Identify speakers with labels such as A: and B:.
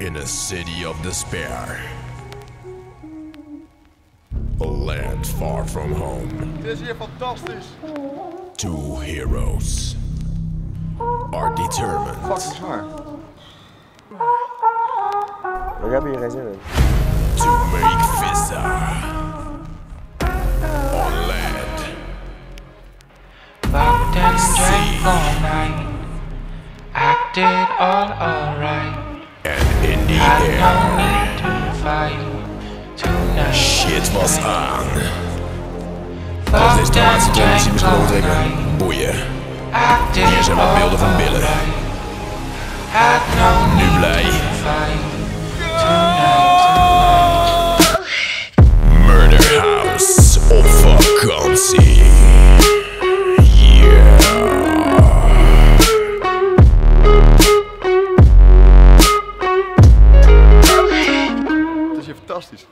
A: In a city of despair. A land far from home.
B: Dit is hier fantastisch.
A: Two heroes are determined
B: Fucking zwaar.
C: Ik heb hier geen zin in.
A: to make visa on land.
D: Fucked and drank all night. Acted all alright.
A: in the air. Shit was aan. Als deze transitoren zien besloten hebben, boeien. Hier zijn wat beelden van billen. Nu blij.
B: Fantastisch.